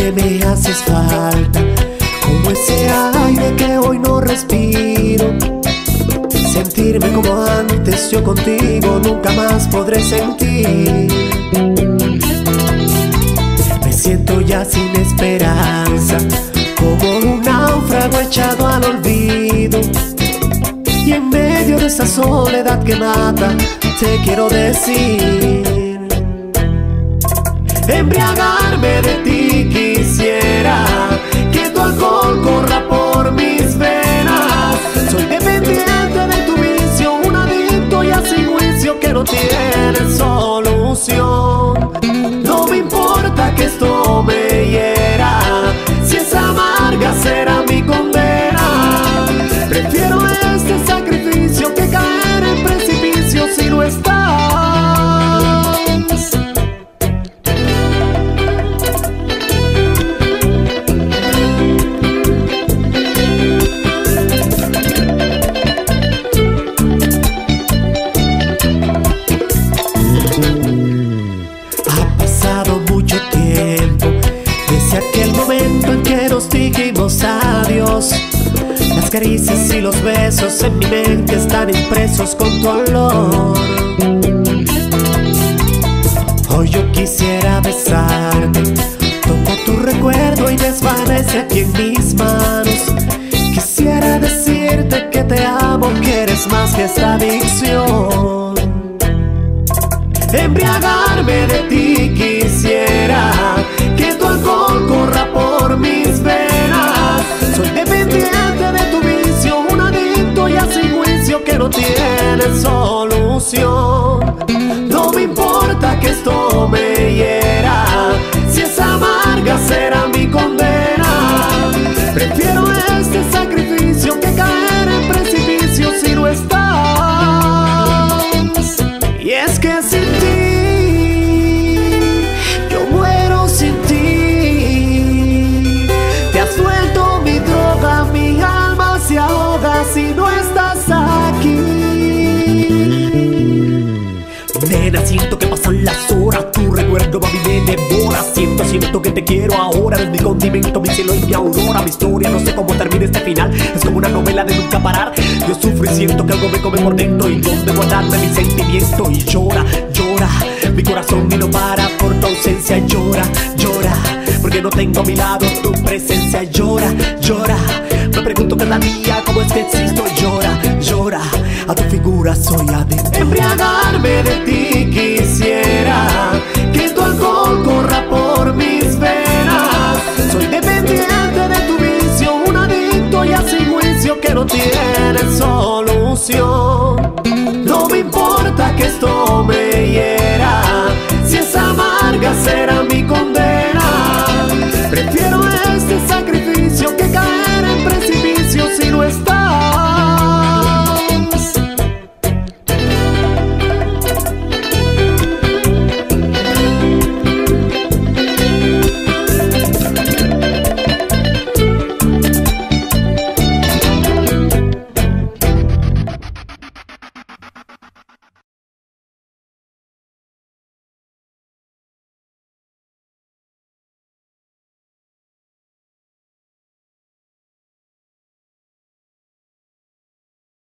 que me haces falta, como ese aire que hoy no respiro. Sentirme como antes, yo contigo nunca más podré sentir. Me siento ya sin esperanza, como un náufrago echado al olvido. Y en medio de esa soledad que mata, te quiero decir. Embriagarme de ti solución. Dijimos adiós. Las caricias y los besos en mi mente están impresos con tu olor. Hoy yo quisiera besarte, toco tu recuerdo y desvanece aquí en mis manos. Quisiera decirte que te amo, que eres más que esta adicción. Embriagarme de ti No me importa que esto mi cielo y mi aurora. Mi historia, no sé cómo termina este final, es como una novela de nunca parar. Yo sufro y siento que algo me come por dentro y donde guardarme mi sentimiento. Y llora, llora, mi corazón y no para por tu ausencia. Llora, llora, porque no tengo a mi lado tu presencia. Llora, llora, me pregunto cada día cómo es que existo. Llora, llora, a tu figura soy adicto. Embriagarme de ti esto me